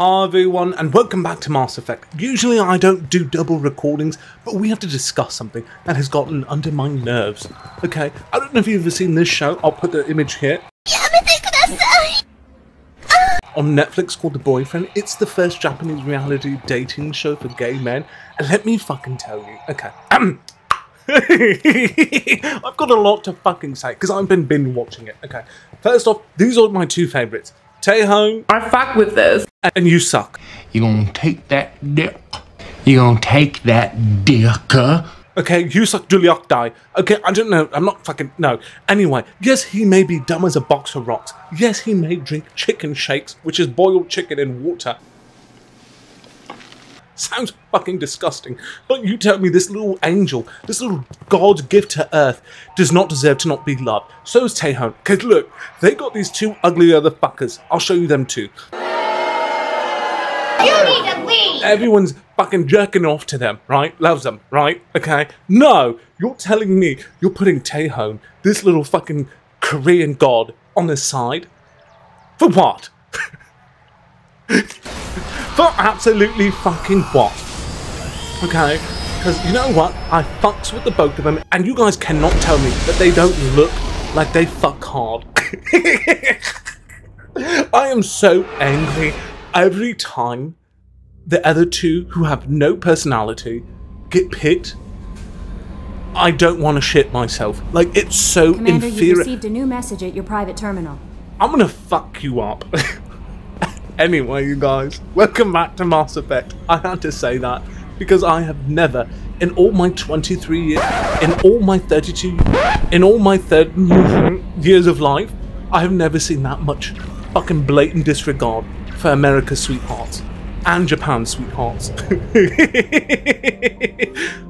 Hi everyone and welcome back to Mass Effect. Usually I don't do double recordings, but we have to discuss something that has gotten under my nerves. Okay, I don't know if you've ever seen this show, I'll put the image here. On Netflix called The Boyfriend, it's the first Japanese reality dating show for gay men, and let me fucking tell you, okay. I've got a lot to fucking say because I've been binge watching it. Okay, first off, these are my two favorites: Taeho I fuck with this. and You Suck. You gonna take that dick? You gonna take that dick? uh? Okay, you suck Duliokdai. Okay, I don't know. I'm not fucking no. Anyway, yes, he may be dumb as a box of rocks. Yes, he may drink chicken shakes, which is boiled chicken in water. Sounds fucking disgusting. But you tell me this little angel, this little god gift to Earth, does not deserve to not be loved. So is Taehoon. Cause look, they got these two ugly other fuckers. I'll show you them too. You need! Everyone's fucking jerking off to them, right? Loves them, right? Okay. No, you're telling me you're putting Taehoon, this little fucking Korean god, on the side? For what? Absolutely fucking what? Okay? Because you know what? I fucks with the both of them, and you guys cannot tell me that they don't look like they fuck hard. I am so angry every time the other two who have no personality get picked. I don't want to shit myself. Like it's so Commander, you've received a new message at your private terminal. I'm gonna fuck you up. anyway, you guys, welcome back to Mass Effect. I had to say that because I have never, in all my 23 years, in all my 32, in all my 30 years of life, I have never seen that much fucking blatant disregard for America's sweethearts and Japan's sweethearts.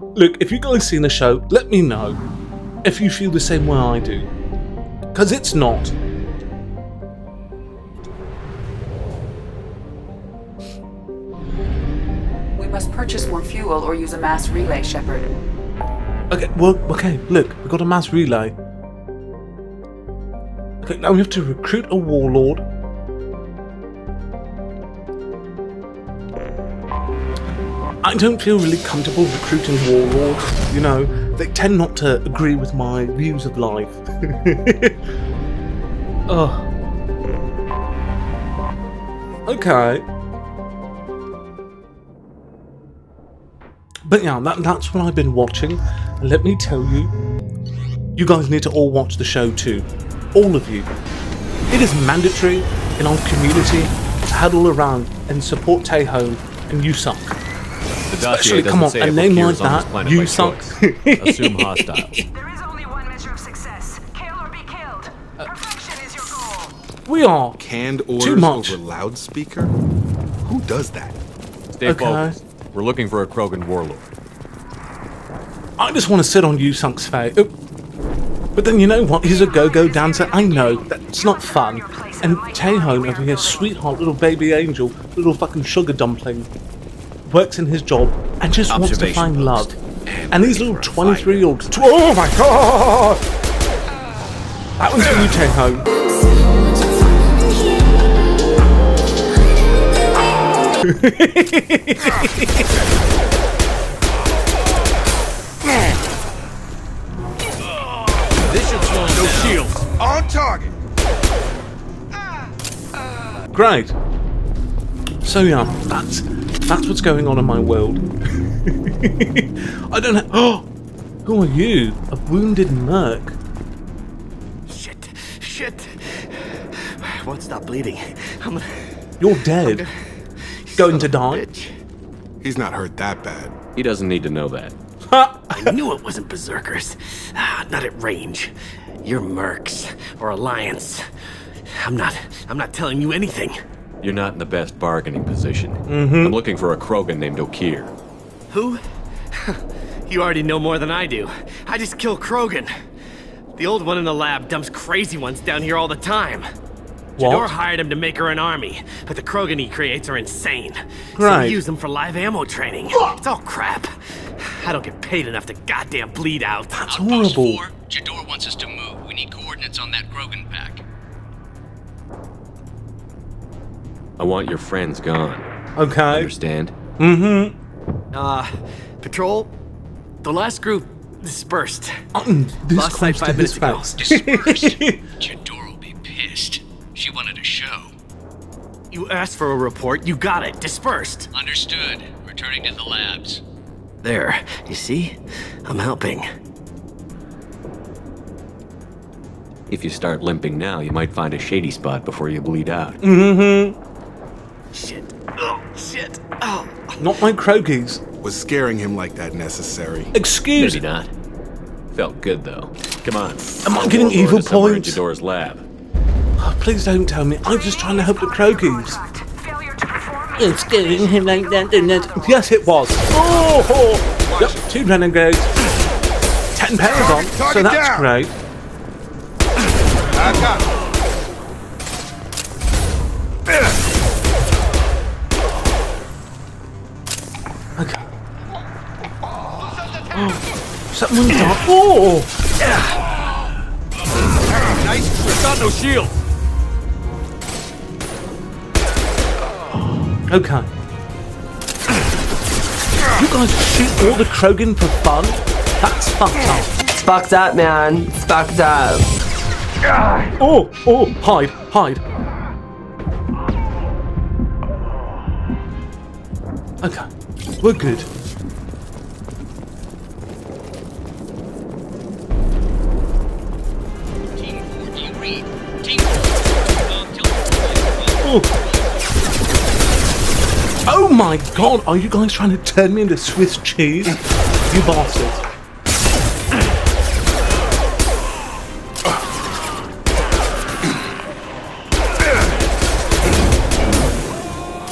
Look, if you guys seen the show, let me know if you feel the same way I do. Because it's not. Must purchase more fuel or use a mass relay, Shepard. Okay, well, okay, look, we got a mass relay. Okay, now we have to recruit a warlord. I don't feel really comfortable recruiting warlords, you know, they tend not to agree with my views of life. Ugh. Okay. But yeah, that, that's what I've been watching. And let me tell you, you guys need to all watch the show too. All of you. It is mandatory in our community to huddle around and support Taehoon and you suck. Especially, come on, say a if name Wakir like is on this that, you suck. Assume hostile. There is only one measure of success. Kill or be killed. Uh, Perfection is your goal. We are. Canned orders Too much. over loudspeaker? Who does that? Stay Okay. focused. We're looking for a Krogan warlord. I just want to sit on Yusunk's face. Oh. But then you know what? He's a go-go dancer. I know that's not fun. And Taehoon over here, sweetheart, little baby angel, little fucking sugar dumpling, works in his job and just wants to find post. love. And these little 23-year-olds. Oh my god! That one's for you, Taehoon. On target! Great. So yeah, that's that's what's going on in my world. I don't know. Oh, who are you? A wounded merc. Shit, shit. I Won't stop bleeding. I'm gonna. You're dead. Going to die? bitch. He's not hurt that bad. He doesn't need to know that. I knew it wasn't berserkers. Ah, not at range. You're mercs or alliance. I'm not. I'm not telling you anything. You're not in the best bargaining position. I'm looking for a Krogan named Okeer. Who? you already know more than I do. I just kill Krogan. The old one in the lab dumps crazy ones down here all the time. Jedore hired him to make her an army, but the Krogan he creates are insane. So Right. he used them for live ammo training. It's all crap. I don't get paid enough to goddamn bleed out. That's Outpost horrible. 4, Jedore wants us to move. We need coordinates on that Krogan pack. I want your friends gone. Okay. Understand? Mm-hmm. Uh, patrol, the last group dispersed. Um, this Lost sight comes to five this minutes ago. fast. Dispersed. Jedore will be pissed. She wanted a show. You asked for a report, you got it, dispersed. Understood. Returning to the labs. There, you see? I'm helping. If you start limping now, you might find a shady spot before you bleed out. Mm-hmm. Shit. Oh, shit. Oh. Not my croakies. Was scaring him like that necessary? Excuse me. Maybe not. Felt good though. Come on. Am I getting evil is somewhere in points? Jedore's lab. Please don't tell me. I'm just trying to help the croakies. Contact. Failure to perform It's getting him like that, didn't it? Yes, it was. Oh, oh. Yep, two renegades. Ten pairs on, so that's down. great. I got him. Okay. Oh, someone died. Oh! Nice. We've got no shield. Okay. You guys shoot all the Krogan for fun? That's fucked up. It's fucked up, man. It's fucked up. Oh, oh, hide, hide. Okay, we're good. Team 4, read? Team 4. Uh, oh. My god, are you guys trying to turn me into Swiss cheese? You bastards.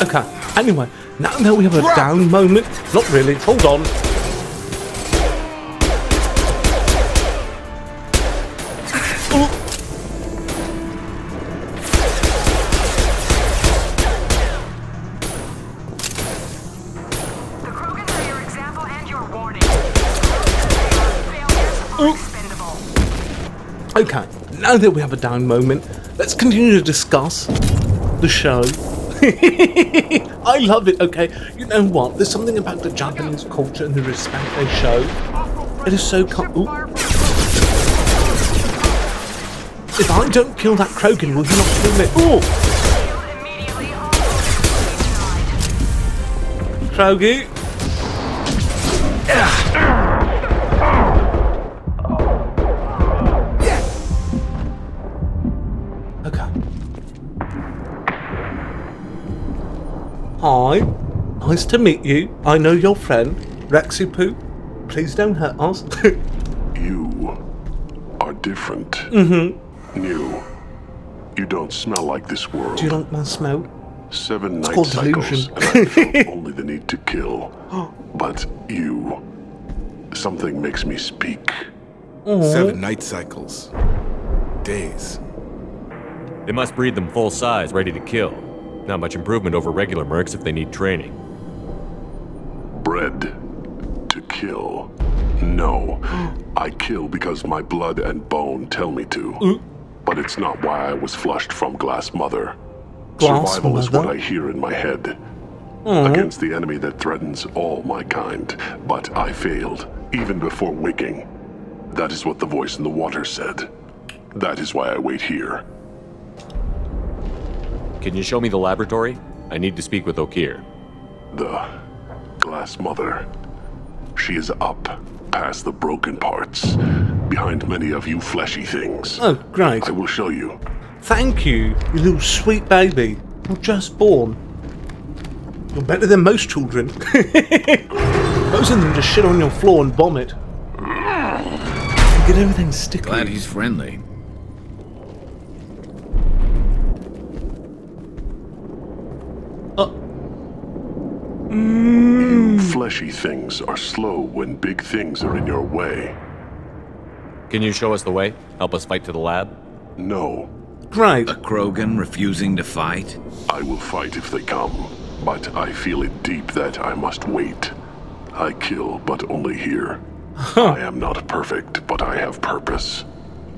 Okay, anyway, now that we have a down moment, not really, hold on. Now that we have a down moment, let's continue to discuss the show. I love it, okay? You know what? There's something about the Japanese culture and the respect they show. It is so. If I don't kill that Krogan, will you not kill me? All. Krogi! Hi. Nice to meet you. I know your friend, Rexy Poo. Please don't hurt us. You are different. Mm-hmm. New. You don't smell like this world. Do you like my smell? Seven night cycles, delusion. and I felt only the need to kill. But you. Something makes me speak. Seven night cycles. Days. They must breed them full size, ready to kill. Not much improvement over regular mercs if they need training. Bred to kill. No. I kill because my blood and bone tell me to. But it's not why I was flushed from Glass Mother. Glass Survival is what I hear in my head. Against the enemy that threatens all my kind. But I failed, even before waking. That is what the voice in the water said. That is why I wait here. Can you show me the laboratory? I need to speak with Okeer. The Glass Mother. She is up, past the broken parts, behind many of you fleshy things. Oh, great. I will show you. Thank you, you little sweet baby. You're just born. You're better than most children. most of them just shit on your floor and vomit. And get everything sticky. Glad he's friendly. You fleshy things are slow when big things are in your way. Can you show us the way? Help us fight to the lab? No, Great. A Krogan refusing to fight? I will fight if they come, but I feel it deep that I must wait. I kill, but only here. I am not perfect, but I have purpose.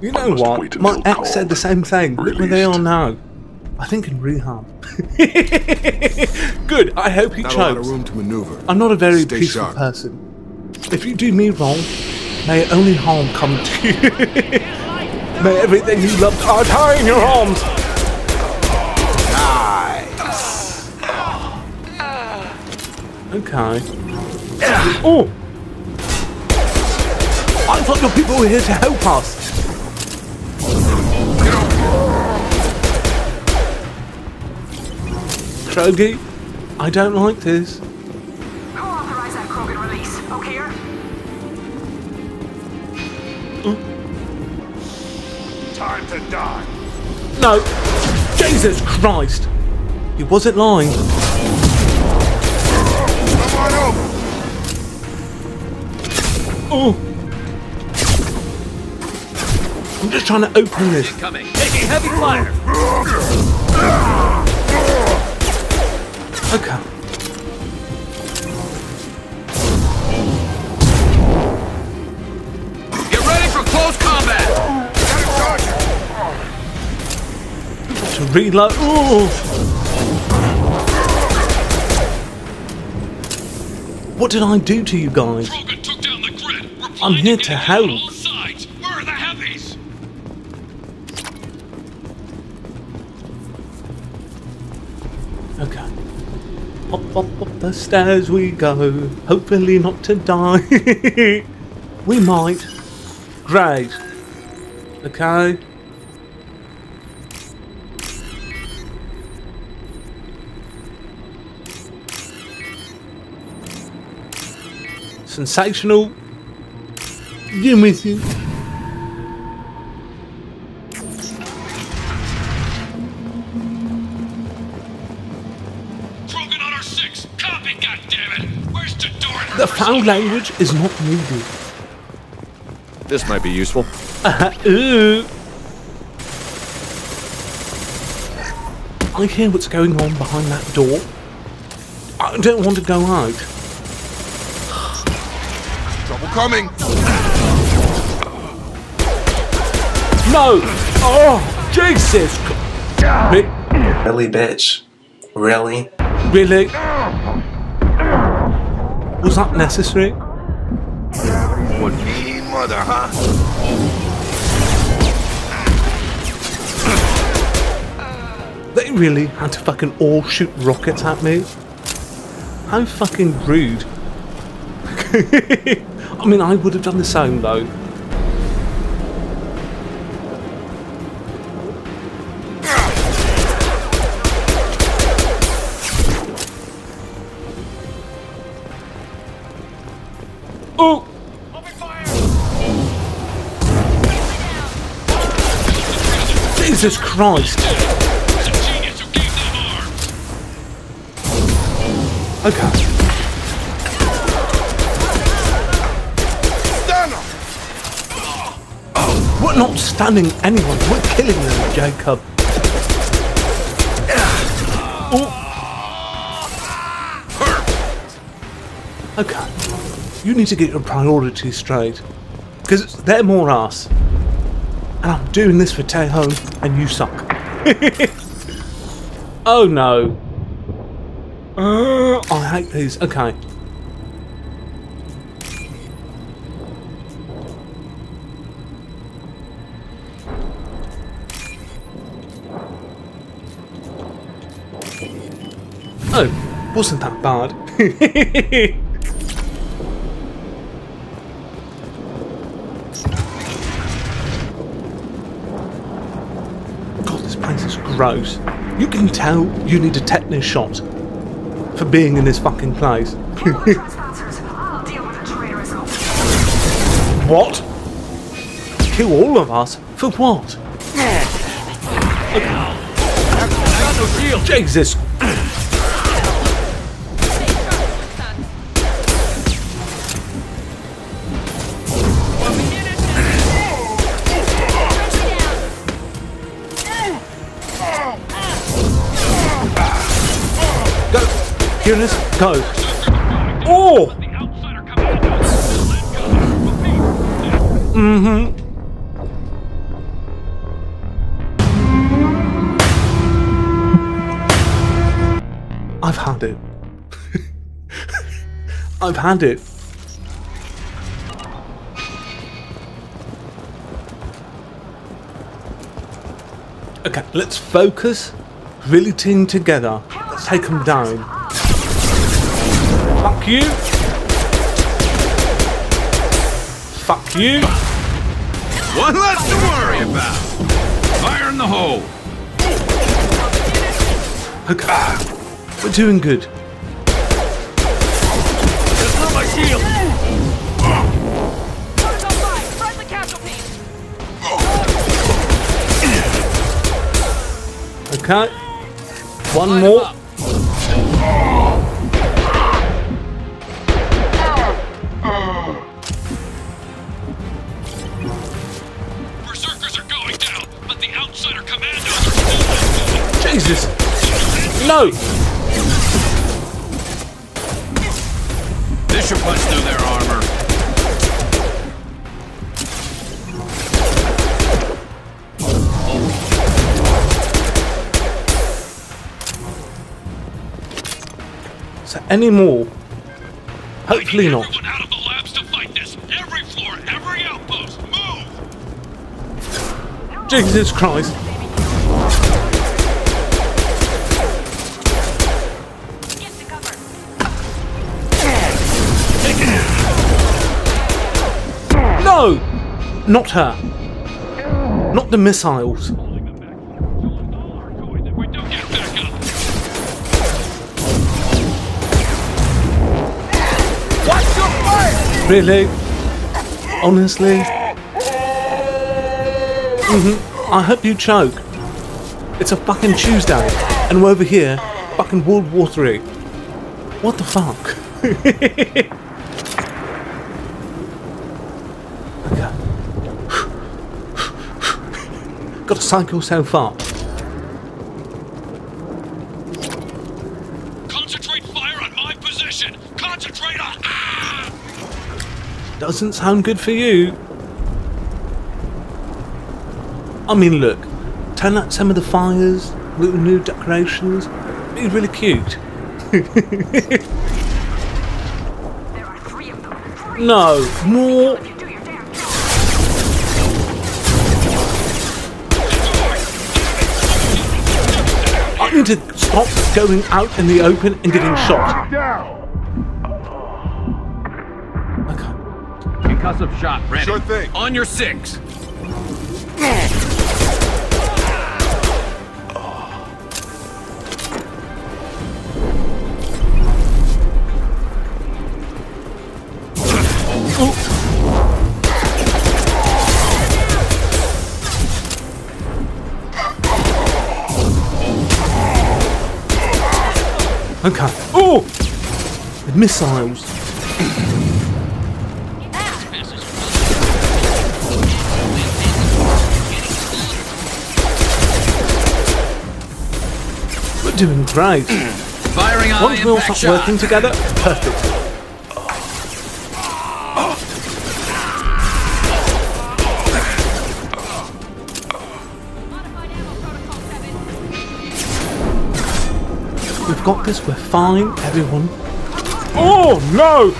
You I know must wait what? My until ex said the same thing. Look where they released. are now. I think in rehab. Good. I hope he Not a lot of room to maneuver. I'm not a very Stay peaceful sharp. person. If you do me wrong, may only harm come to you. may everything you love are die in your arms. Okay. Oh! I thought your people were here to help us. Krogi, I don't like this. Who authorized that Krogan release? Okeer? Hmm? Time to die. No! Jesus Christ! He wasn't lying. Come on over. Oh! I'm just trying to open this. Coming. Taking heavy fire. Okay. Get ready for close combat. To reload. Ooh. What did I do to you guys? Took down the grid. I'm here to help. Up, up, up the stairs we go. Hopefully not to die. we might. Great. Okay. Sensational. You miss you. Door? The foul language is not needed. This might be useful. Uh-huh. Ooh. I hear what's going on behind that door. I don't want to go out. Trouble coming. No! Oh, Jesus! Ri- Really, bitch? Really? Really? Was that necessary? Mean mother, huh? They really had to fucking all shoot rockets at me? How fucking rude. I mean, I would have done the same though. Jesus Christ! Okay. Stun him. We're not stunning anyone, we're killing them, Jacob. Oh. Okay. You need to get your priorities straight. Because they're more us. And I'm doing this for Tejo, and you suck. oh no. Uh, I hate these. Okay. Oh, wasn't that bad? this place is gross. You can tell you need a tetanus shot for being in this fucking place. Trespassers. I'll deal with the traitors. what? Kill all of us? For what? Jesus! Eunice, go! Oh! Mm-hmm. I've had it. I've had it. Okay, let's focus. Really team together. Let's take them down. Fuck you. Fuck you. One less to worry about. Fire in the hole. Okay. We're doing good. Just for my shield. Okay. One more. No. This should punch through their armor. So any more? Hopefully not. Everyone out of the labs to fight this. Every floor, every outpost, move! Jesus Christ. Not her. Not the missiles. Really? Honestly? hmm I hope you choke. It's a fucking Tuesday, and we're over here, fucking World War Three. What the fuck? okay. Got to psych yourself up. Concentrate fire on my position! Concentrate on. Ah! Doesn't sound good for you. I mean, look, turn out some of the fires, little new decorations. Be really cute. no, more. I need to stop going out in the open and getting ah, shot. Concussive shot ready. Sure thing. On your six. Okay. Oh! The missiles. We're doing great. Firing on Once we all impact working together, perfect. We've got this, we're fine, everyone. Oh no!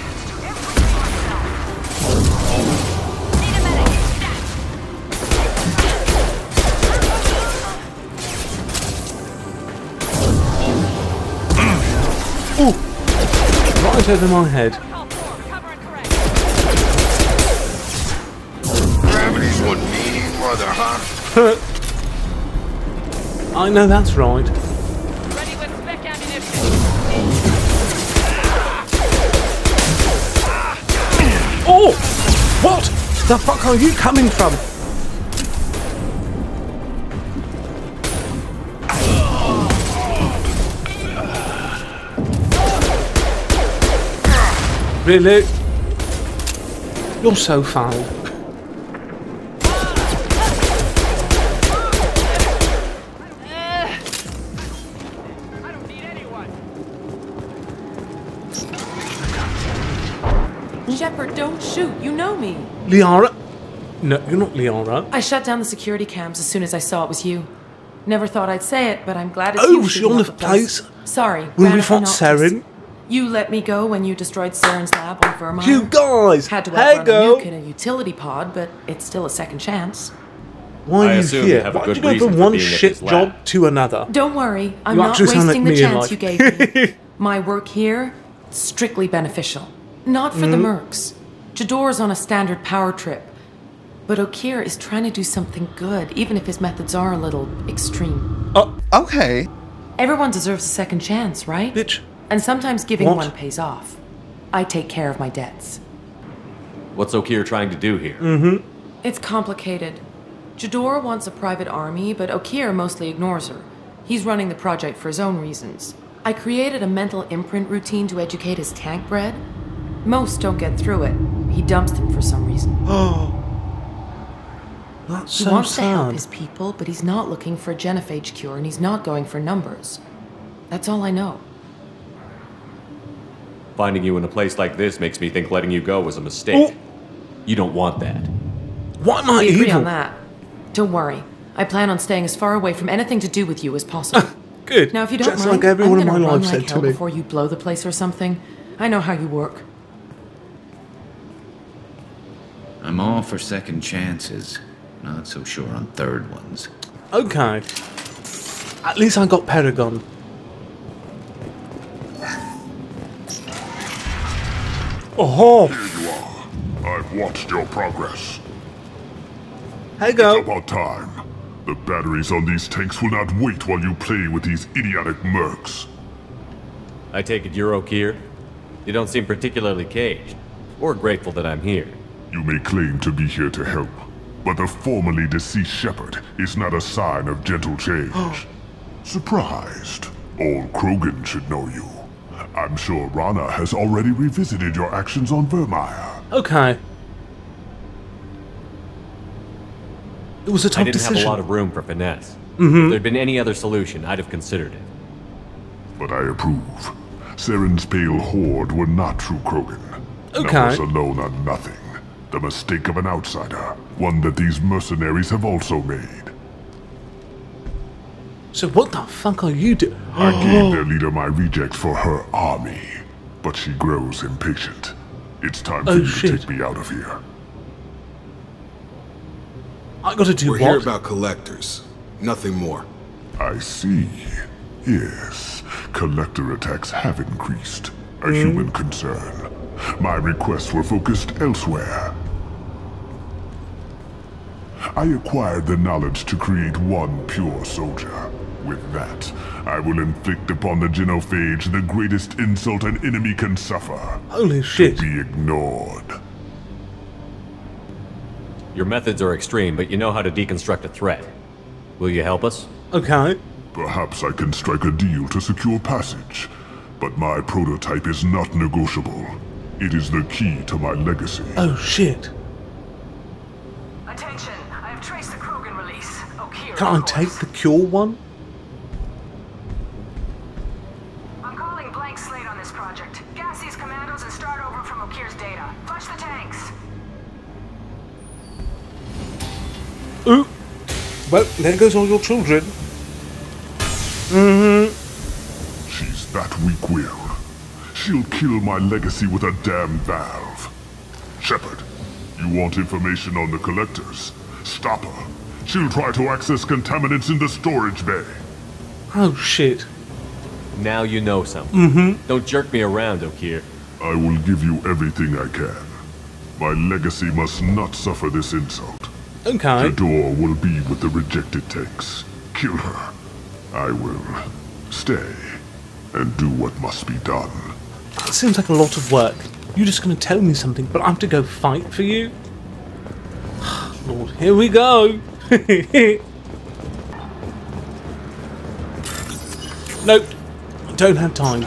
Ooh! Right over my head. Gravity's one mean mother, huh? I know that's right. The fuck are you coming from? Really? You're so foul. Shepard, don't shoot. You know me. Liara? No, you're not Liara. I shut down the security cams as soon as I saw it was you. Never thought I'd say it, but I'm glad it's Oh, you was she on the place. place? Sorry. When we ran fought Saren? You let me go when you destroyed Saren's lab on Virmire. You guys! Had to Hey, outrun go! a nuke in a utility pod, but it's still a second chance. Why I are you assume you here? have Why did you go from one shit job to another? Don't worry, I'm You not wasting like the chance you gave me. My work here, strictly beneficial. Not for the Mhm. mercs. Jedore's on a standard power trip. But Okeer is trying to do something good, even if his methods are a little extreme. Oh, okay. Everyone deserves a second chance, right? Bitch. And sometimes giving What? one pays off. I take care of my debts. What's Okeer trying to do here? Mm-hmm. It's complicated. Jedore wants a private army, but Okeer mostly ignores her. He's running the project for his own reasons. I created a mental imprint routine to educate his tank bred. Most don't get through it. He dumps them for some reason. Oh. That's He so wants to help his people, but he's not looking for a genophage cure and he's not going for numbers. That's all I know. Finding you in a place like this makes me think letting you go was a mistake. Oh. You don't want that. Why am I we agree evil? on that. Don't worry. I plan on staying as far away from anything to do with you as possible. Good. Now, if you don't Just mind, like everyone I'm gonna my run life like said hell before you blow the place or something. I know how you work. I'm all for second chances. Not so sure on third ones. Okay. At least I got Paragon. Oh, Here you are. I've watched your progress. Hey, go. It's about time. The batteries on these tanks will not wait while you play with these idiotic mercs. I take it you're okay here? You don't seem particularly caged. Or grateful that I'm here. You may claim to be here to help, but the formerly deceased shepherd is not a sign of gentle change. Surprised. All Krogan should know you. I'm sure Rana has already revisited your actions on Virmire. okay. It was a tough decision. I didn't decision. have a lot of room for finesse. Mhm. If there'd been any other solution, I'd have considered it. But I approve. Saren's pale horde were not true Krogan. Okay. Numbers alone are nothing. The mistake of an outsider. One that these mercenaries have also made. So what the fuck are you doing? I gave their leader my rejects for her army. But she grows impatient. It's time for Oh, you shit. to take me out of here. I gotta do We're here about collectors. Nothing more. I see. Yes, collector attacks have increased. A Hmm. human concern. My requests were focused elsewhere. I acquired the knowledge to create one pure soldier. With that, I will inflict upon the genophage the greatest insult an enemy can suffer. Holy shit. To be ignored. Your methods are extreme, but you know how to deconstruct a threat. Will you help us? Okay. Perhaps I can strike a deal to secure passage. But my prototype is not negotiable. It is the key to my legacy. Oh shit. Attention, Okeer, Can I take the cure one? I'm calling blank slate on this project. Gas these commandos and start over from Okeer's data. Flush the tanks. Ooh. Well, there goes all your children. Mm-hmm. She's that weak-willed. She'll kill my legacy with a damn valve. Shepard, you want information on the collectors? Stop her. She'll try to access contaminants in the storage bay. Oh shit. Now you know something. Mm-hmm. Don't jerk me around, Okeer. I will give you everything I can. My legacy must not suffer this insult. Okay. The door will be with the rejected tanks. Kill her. I will stay and do what must be done. That seems like a lot of work. You're just gonna tell me something, but I have to go fight for you? Lord, here we go. nope. Don't have time.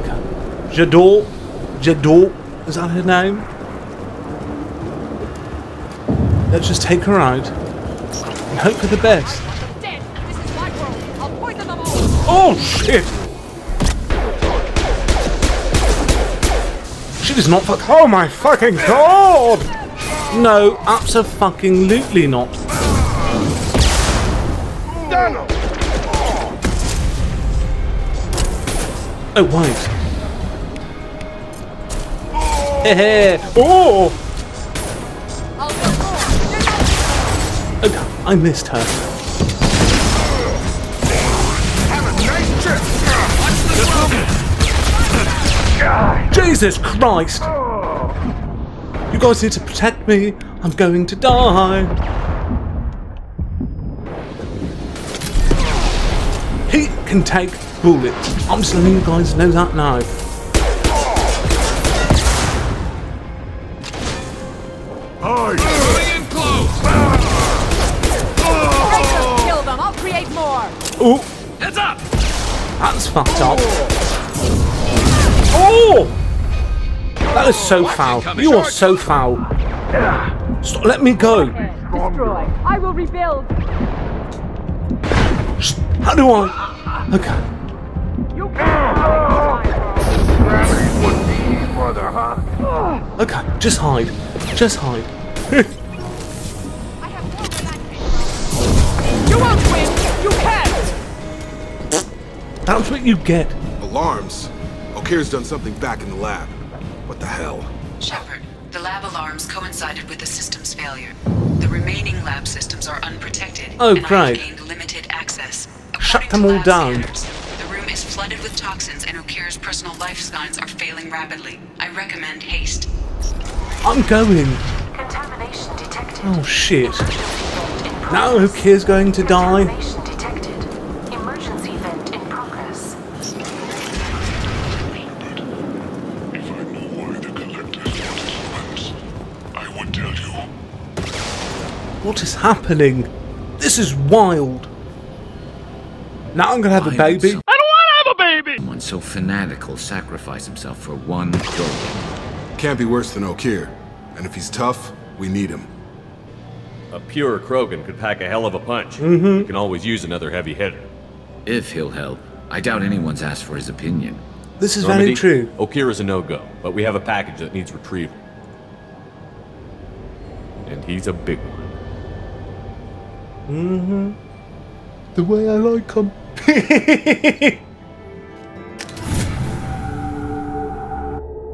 Okay. Jedore. Is that her name? Let's just take her out. And hope for the best. Oh shit! She does not fuck. Oh my fucking god! No, absolutely not. Oh, wait. Hehe. oh! Okay, I missed her. Jesus Christ! You guys need to protect me. I'm going to die. He can take bullets. I'm just letting you guys know that now. That is so foul. You are so foul. Stop, let me go. Destroy. I will rebuild. How do I? Okay. Mother, huh? Okay, just hide. Just hide. You won't win. You can't. That's what you get. Alarms. Okeer's done something back in the lab. What the hell? Shepard, the lab alarms coincided with the system's failure. The remaining lab systems are unprotected. Oh, and I great. gained limited access. Shut them all down. The room is flooded with toxins and Okeer's personal life signs are failing rapidly. I recommend haste. I'm going. Contamination detected. Oh shit. Now Okeer's going to die. Contamination detected. What is happening? This is wild. Now I'm gonna have a baby. I don't want to have a baby! Someone so fanatical sacrifice himself for one Krogan. Can't be worse than Okeer. And if he's tough, we need him. A pure Krogan could pack a hell of a punch. Mm -hmm. You can always use another heavy hitter. If he'll help. I doubt anyone's asked for his opinion. This is Normandy, very true. Okeer is a no-go, but we have a package that needs retrieval. And he's a big one. Mm-hmm. The way I like them.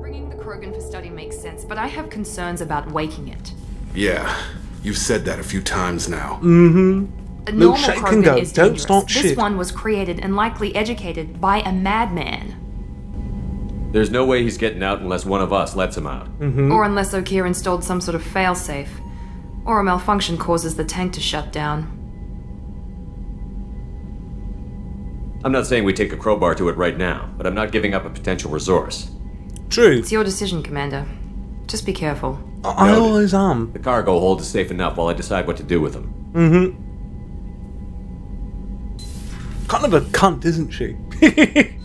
Bringing the Krogan for study makes sense, but I have concerns about waking it. Yeah, you've said that a few times now. Mm-hmm. A normal shake Krogan and go. is Don't dangerous. start this shit. one was created and likely educated by a madman. There's no way he's getting out unless one of us lets him out. Mm-hmm. Or unless Okeer installed some sort of failsafe. Or a malfunction causes the tank to shut down. I'm not saying we take a crowbar to it right now, but I'm not giving up a potential resource. True. It's your decision, Commander. Just be careful. I always am. The cargo hold is safe enough while I decide what to do with them. Mm-hmm. Kind of a cunt, isn't she?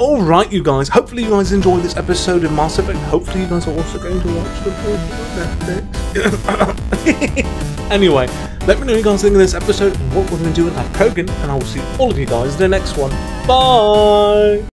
Alright, you guys. Hopefully you guys enjoyed this episode of Mass Effect. Hopefully you guys are also going to watch the Netflix. anyway, let me know what you guys think of this episode and what we're going to do with that Krogan, and I will see all of you guys in the next one. Bye!